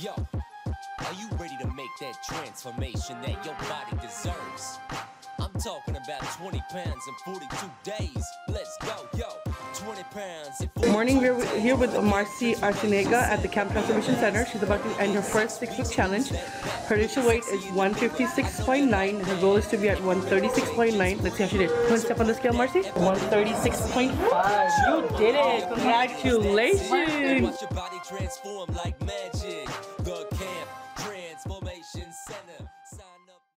Yo, are you ready to make that transformation that your body deserves? I'm talking about 20 pounds in 42 days. Let's go, yo. 20 pounds in 42 Morning, we're here with Margie Arciniega at the Camp Transformation Center. She's about to end her first six week challenge. Her initial weight is 156.9. Her goal is to be at 136.9. Let's see how she did. One step on the scale, Marcy. 136.5. You did it. Congratulations. Watch your body transform like magic. The Camp Transformation Center.